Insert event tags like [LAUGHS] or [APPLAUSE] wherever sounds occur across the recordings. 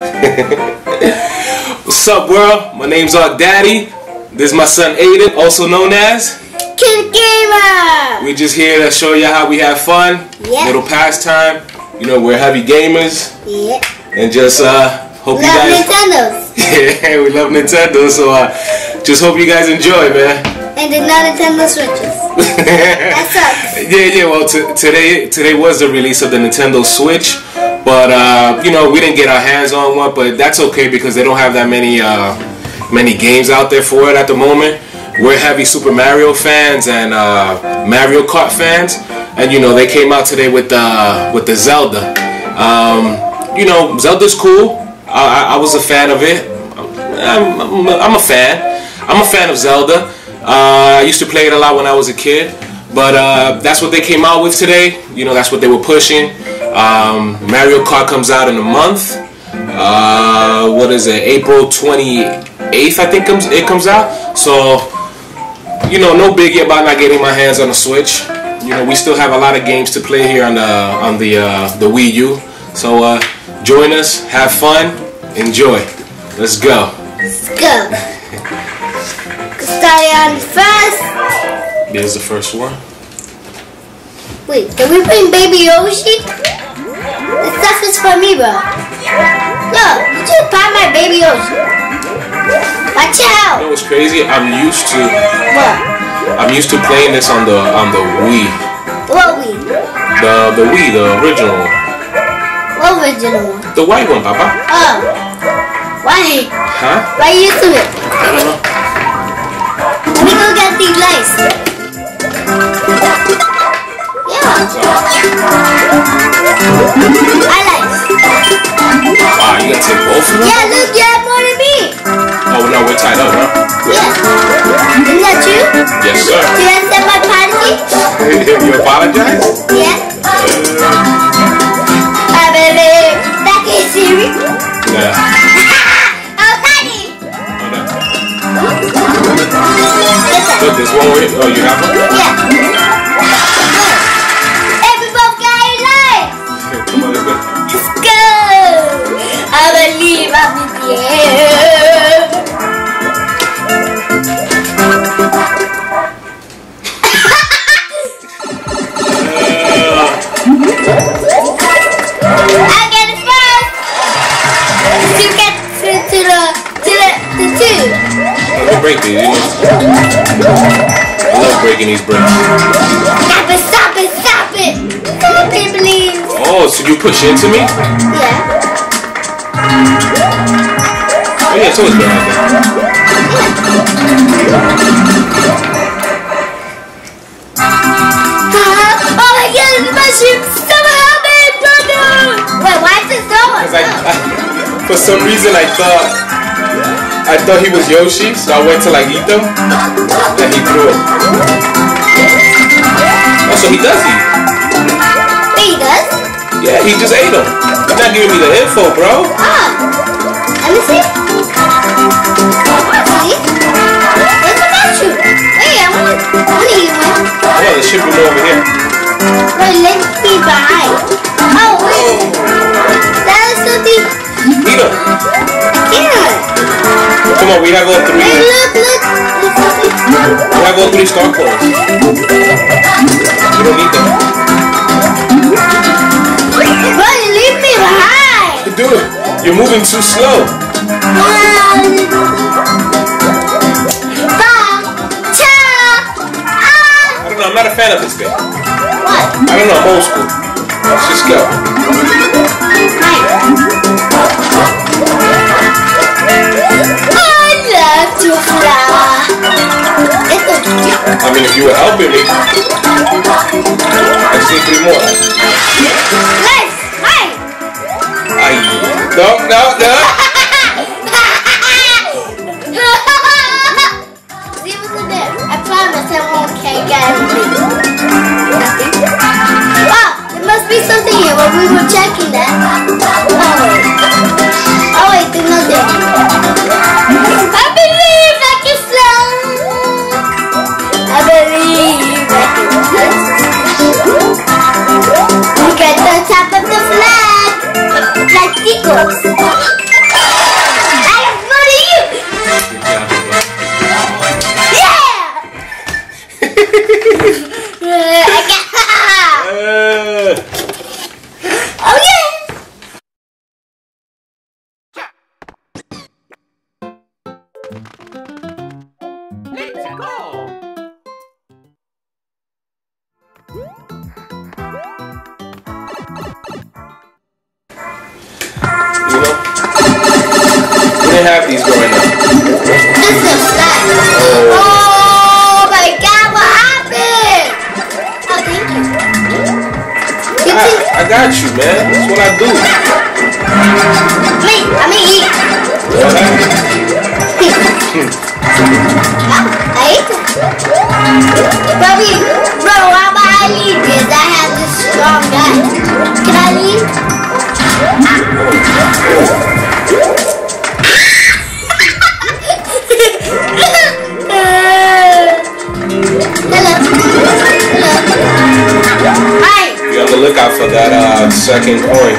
[LAUGHS] What's up, world? My name's Ark Daddy. This is my son Aiden, also known as Kid Gamer. We're just here to show you how we have fun, Yeah. little pastime. You know, we're heavy gamers, Yeah. and just uh, hope you Love guys. Nintendos. [LAUGHS] yeah, we love Nintendo, so uh, just hope you guys enjoy, man. And the not Nintendo Switches. [LAUGHS] That sucks. Yeah, yeah. Well, t- today today was the release of the Nintendo Switch, but uh, you know we didn't get our hands on one, but that's okay because they don't have that many uh, many games out there for it at the moment. We're heavy Super Mario fans and uh, Mario Kart fans, and you know they came out today with the with the Zelda. Um, you know Zelda's cool. I, I, I was a fan of it. I'm, I'm, a- I'm a fan. I'm a fan of Zelda. Uh, I used to play it a lot when I was a kid, but uh, that's what they came out with today. You know, that's what they were pushing. Um, Mario Kart comes out in a month. Uh, what is it? April 28th, I think comes it comes out. So, you know, no biggie about not getting my hands on a Switch. You know, we still have a lot of games to play here on the on the uh, the Wii U. So, uh, join us, have fun, enjoy. Let's go. Let's go. The first. There's the first one. Wait, can we bring Baby Yoshi? This stuff is for me, bro. Look, did you buy my Baby Yoshi. Watch You out. know what's crazy? I'm used to What? I'm used to playing this on the on the Wii. What we? The the Wii, the original one. What original one? The white one, Papa. Oh. Why? Huh? Why you do it? I don't know. Me go get these lights. Yeah. I like. Wow, ah, you gotta take both of them? Yeah, look, you have more than me. Oh no, we're tied up, huh? Yeah. Isn't that you? Yes, sir. Did I send my apology? [LAUGHS] you apologize? Yeah. I believe that is Siri. Yeah. Get this one way. Oh, you have one? Yeah. Hey, we both got a light. Come on, let's go. Let's go. I believe I'm in the air. [LAUGHS] I get it first. You get to, the to the the two. Break these. I love breaking these bricks. Stop it! Stop it! Stop it! Stop it, please. Oh, so you push into me? Yeah. Oh yeah, it's always been like that. Uh, oh my God! It's my ship. Someone help me, brother. Wait, why is it so? I, for some reason I thought I thought he was Yoshi, so I went to like eat them, and he threw it. Oh, so he does eat. Wait, he does? Yeah, he just ate them. He's not giving me the info, bro. Ah. Let me see. See? Where's the? Wait, I want to. I want to. Oh, the ship over here. Wait, let me behind. Oh wait. That is something. Eat them. Yeah. Come on, we have all Hey, three. look, look. Look something. We have all three star coins. You don't need them. You leave me behind. Dude, you're moving too slow. I don't know. I'm not a fan of this game. What? I don't know. I'm old school. Let's just go. I I mean, if you were helping me, I see three more. Let's fight. I no no no. What's in there. I promise I won't can't anything. Oh, there must be something here when we were checking that. Look I, I got you, man. That's what I do. me, I'm gonna eat. I ate it. Bobby, bro, why am I leave? Because I have this strong guy. Can I leave? Lookout for that uh, second coin.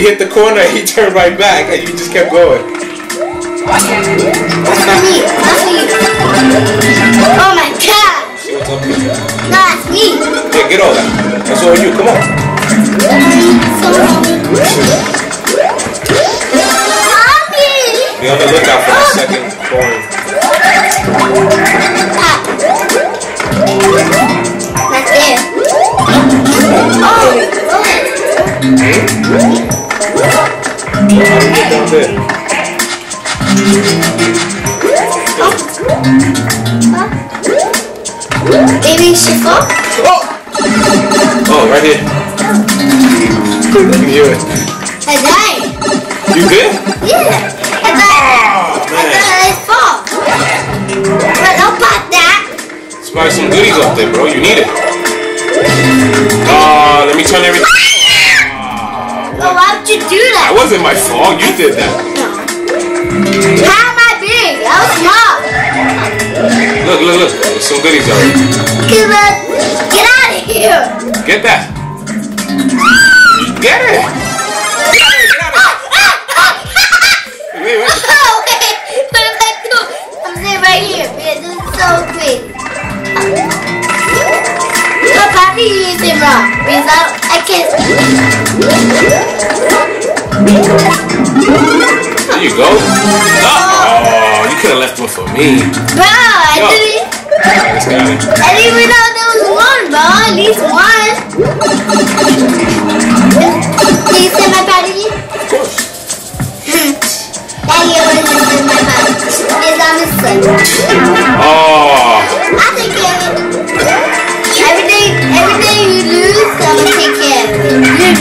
He hit the corner, he turned right back, and you just kept going. That's me. That's you. Oh my god! What's up? That's me. Yeah, get all that. That's all you. Come on. Mommy! Be on the lookout for the second coin. Down there? Baby chiffon? Oh! Oh, right here. You can hear it. I died. You did? Yeah. I died. Oh, man. I fall. But don't pop that. There's probably some goodies up there, bro. You need it. Oh, let me turn everything. Well, why would you do That that? wasn't my fault. You did that. How am I big? I was small. Look, look, look. There's some goodies out here. Get out get out of here. Get that. Get it. Get out of here. Get out of here. Wait, wait. What if I do? I'm sitting right here, man. This is so. No, probably you used it wrong. Because I, I can't. There you go. Oh, you could have left one for me. Bro, I Yo. didn't. I just got it. I didn't even know there was one, bro. At least one. Can you say my prodigy? Of course. Daddy always says my prodigy. Because I'm his son. Oh,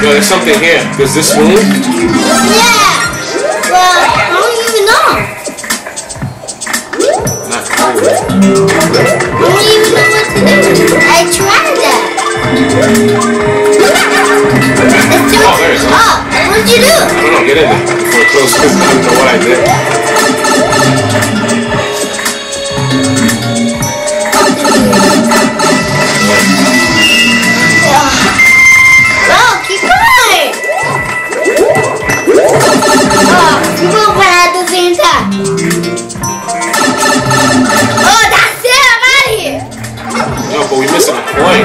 Oh, Yo, there's something here. Does this move? yeah. Well, I don't even know. Not cool. I don't even know what to do. I tried that. Oh, there it. go. Oh, what'd you do? I don't know. Get in there before it closes. I don't know what I did. Bro, Parar oh, dá cera, Mari! Não, but we missing a point.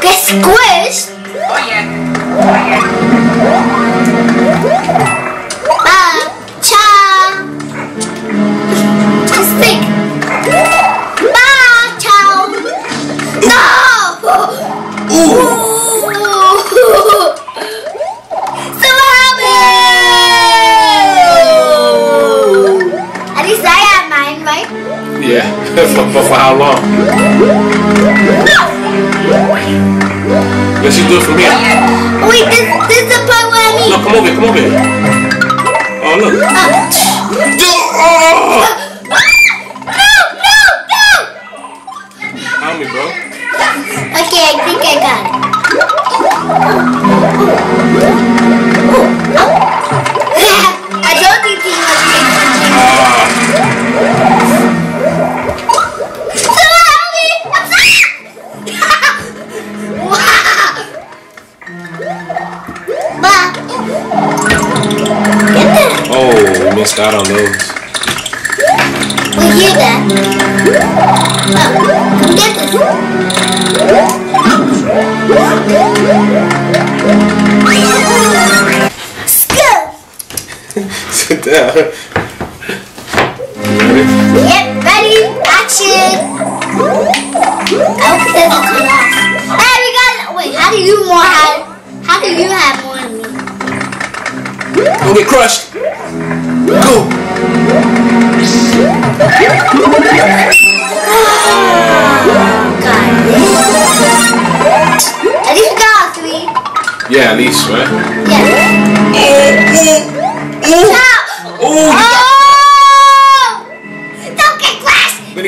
get squished. Oh yeah. Oh yeah. Cha. Just think. Bye. cha. No. Ooh. For, for, for how long? guess you do from here. Wait, this, this is the part where I need. No, come over here, come over here. Oh, look. Uh. Oh! Uh, missed out on those. We hear that. Come get this. [LAUGHS] Sit down.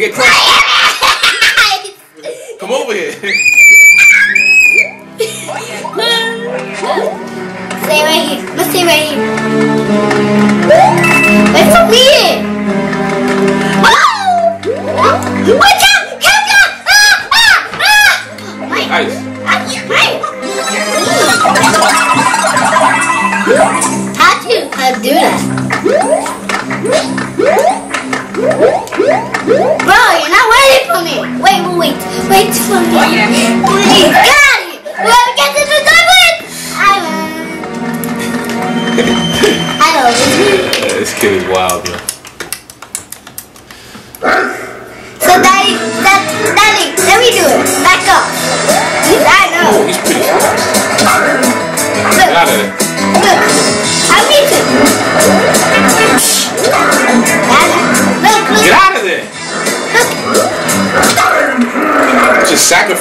get close.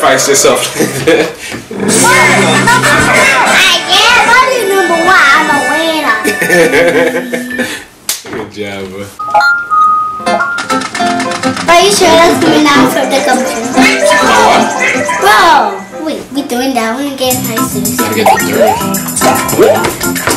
[LAUGHS] Good job. Are you sure that's the now from the computer? Bro, wait, we doing that one again? I see. Gotta get the.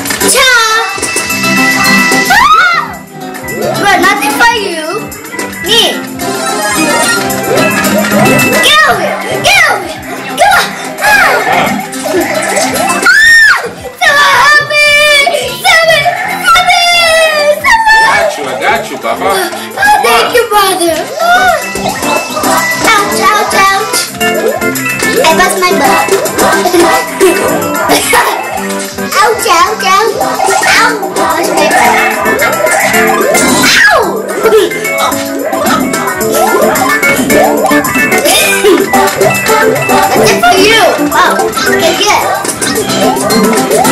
Ow, ow, ow. Ow. Ow! That's it for you. Oh, okay, good.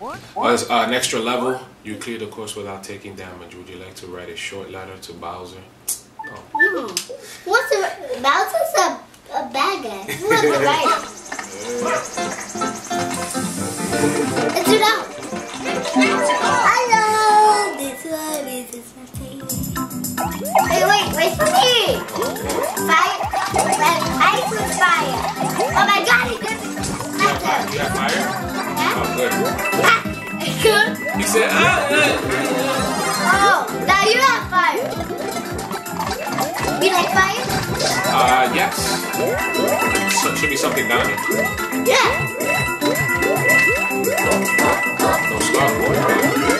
A, a, uh, an extra level. You clear the course without taking damage. Would you like to write a short letter to Bowser? No. No. What's the Bowser's a, a bad guy. Who has the writer? Let's do that. Hello. This one is Wait, wait, wait for me. Fire. Ice with fire. Oh my god, he You have? You have fire? Huh? Oh, good. Ah. [LAUGHS] He said, ah, ah. Oh, now you have fire. You like fire? Uh, yes. So, should be something down here. Yeah. No star. Fine.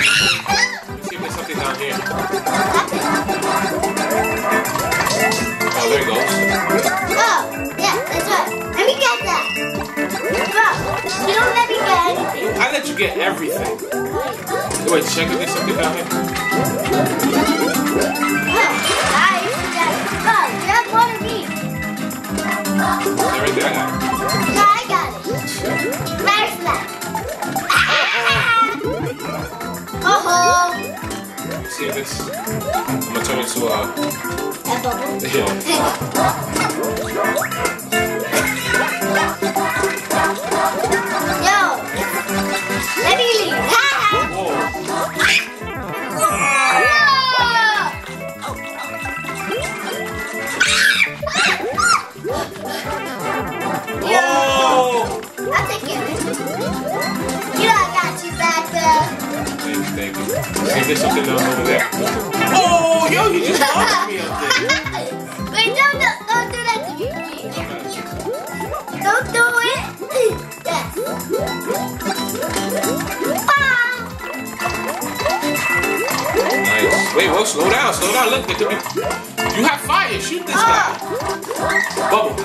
Let's see if there's something down here. Oh, there it goes. Oh, yeah, that's right. Let me get that. Bro, you don't let me get anything. I let you get everything. Wait, check if there's something down here. Oh, nice. Yeah. Oh, you have more than me. Yeah, right there, I got Let's see it's. I'm gonna turn it to uh, a. that bubble. [LAUGHS] Yeah. See if there's something down over there. Oh, yo, you just [LAUGHS] launched me up there. Wait, don't, don't, don't do that to me. Don't do it. Yes. Nice. Wait, whoa, slow down, slow down. Look, there could be. You have fire. Shoot this guy. Bubble.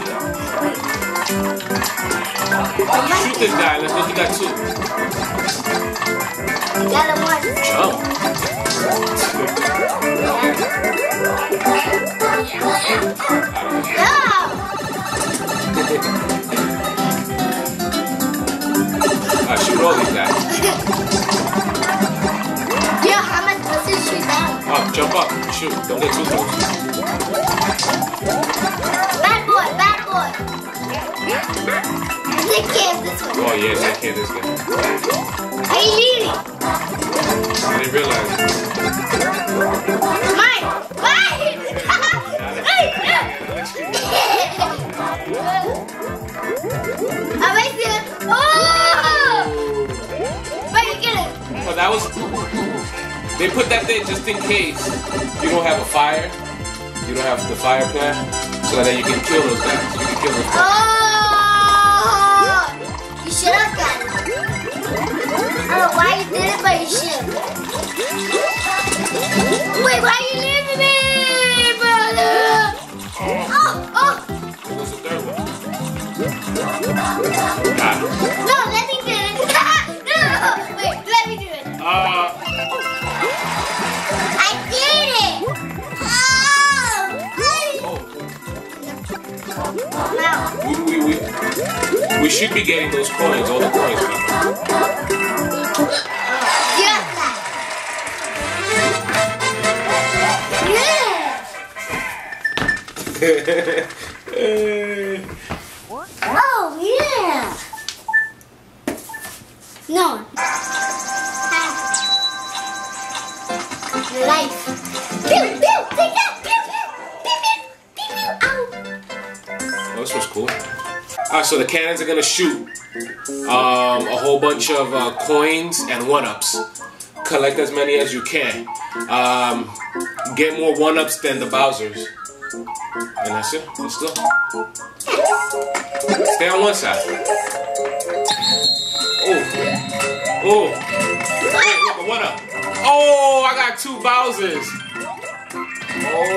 Shoot this guy. Let's look at that too. Oh. I shoot all these guys. Yeah, how am I supposed to shoot down? Oh, jump up. Shoot. Don't get too close. Bad boy, bad boy. Of this one. Oh, care of this guy. Are you? There just in case you don't have a fire. You don't have the fire plan, so that you can kill those guys. You can kill those guys. Oh! You should have got it. I don't know why you did it, but you should. Wait, why are you leaving me, brother? Oh, oh! We, we should be getting those coins, all the coins. just like. Yeah. [LAUGHS] [LAUGHS] Alright, so the cannons are gonna shoot um, a whole bunch of uh, coins and one-ups. Collect as many as you can. Um, get more one-ups than the Bowsers. And that's it. Let's go. Stay on one side. Oh. Oh. Wait, look, a one-up. Oh, I got two Bowsers. Oh,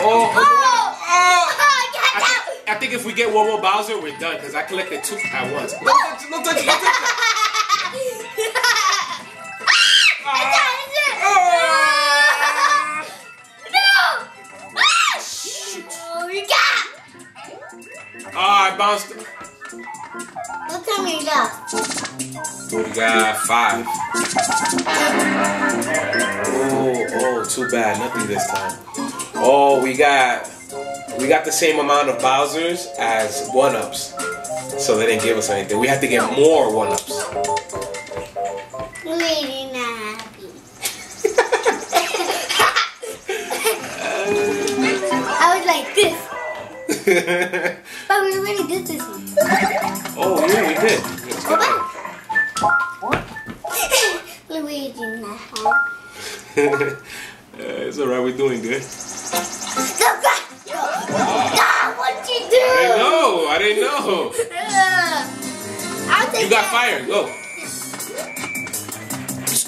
oh, Oh! oh. Oh, I got I, that. thi- I think if we get one more Bowser, we're done because I collected two at once. No touch it, no touch it, no touch [LAUGHS] it. Ah! No! Ah! Oh, you got! Oh, I bounced. What time you got? We got five. Oh, oh, too bad. Nothing this time. Oh, we got we got the same amount of Bowsers as one ups. So they didn't give us anything. We had to get more one ups. Fire. Go.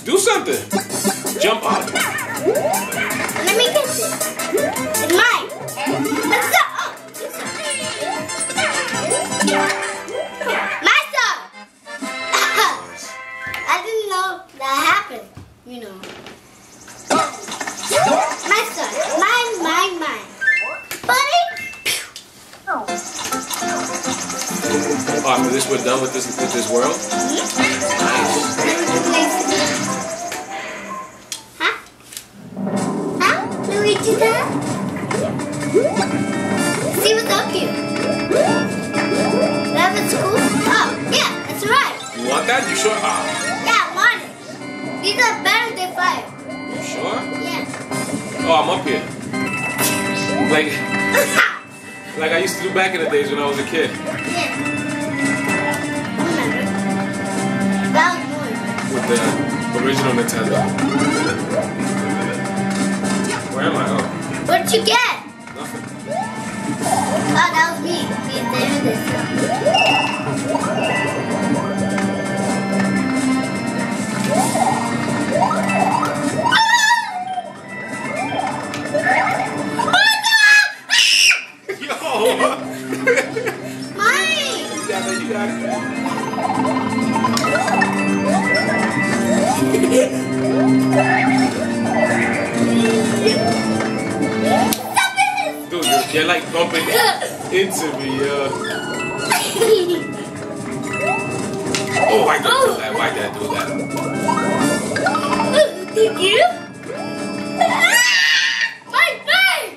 Do something. Jump Oh, I'm up here. Like, [LAUGHS] like I used to do back in the days when I was a kid. yeah. Remember? That was more. with the original Nintendo. Where am I? Oh, What'd you get? nothing. Oh, that was me. Me and David. Into me. Uh. [LAUGHS] Oh, why did do that? Why did I do that? Did you? My face!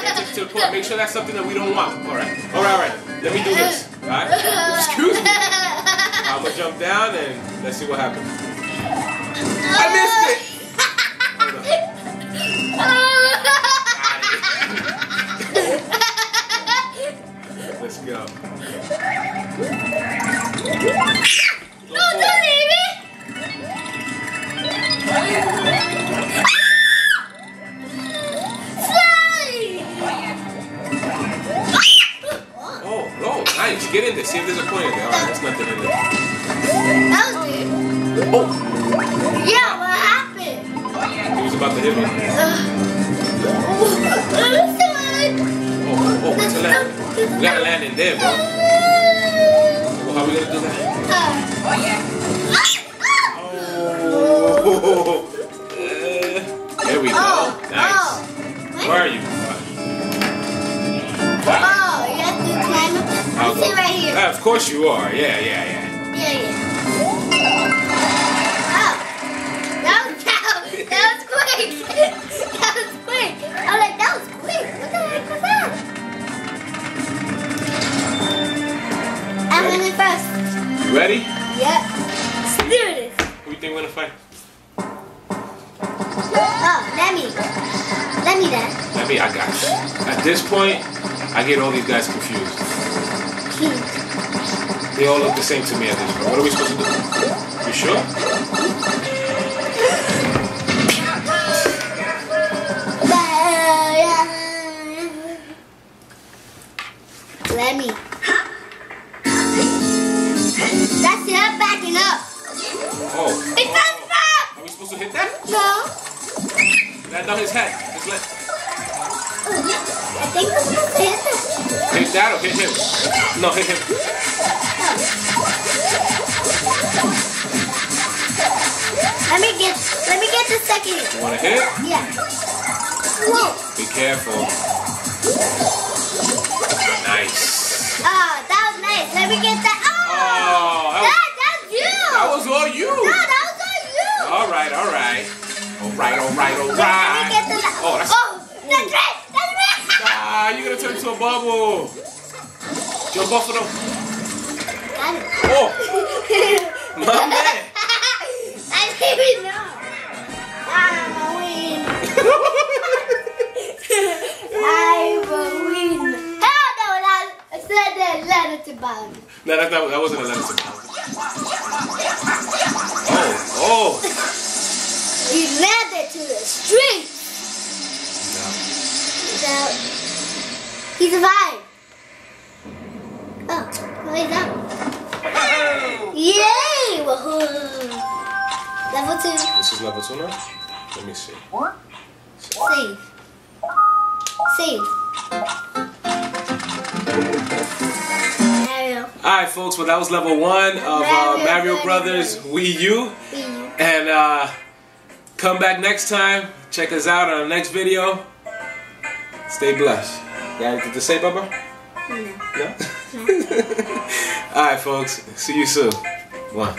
Get [LAUGHS] to the point. Make sure that's something that we don't want. All right. All right. All right. Let me do this. All right. [LAUGHS] Excuse me. I'm gonna jump down and let's see what happens. I missed it. We gotta land in there, bro. Well, how we gonna do that? Oh. Uh, [LAUGHS] there we go. Oh, Nice. oh. Where are you? Oh, you have to climb up. I'll go. right here. Uh, of course you are. Yeah, yeah, yeah. Yeah, You ready? Yep. Let's do this. Who do you think we're gonna fight? Oh, let me. Let me then. I mean, I got you. At this point, I get all these guys confused. Hmm. They all look the same to me at this point. What are we supposed to do? You sure? Careful. Nice. Oh, that was nice. Let me get that. Oh. Oh, that was- that, that's you. That was all you. No, that was all you. All right, all right. All right, all right, all Let me right. get the. Oh, that's. Oh, that's right. That's right. Ah, you're gonna turn into a bubble. Joe Buffalo. Got letter to Bobby. No, that's not, that wasn't a letter to Oh, oh. He landed to the street. So, he survived. Oh, well, he's out. Yay! Woohoo! Level two. This is level two now? Let me see. Save. Folks, well, that was level one of uh, Mario Brothers Wii U. And uh, come back next time. Check us out on our next video. Stay blessed. Got anything to say, Bubba? No. No? [LAUGHS] Alright, folks. See you soon. One.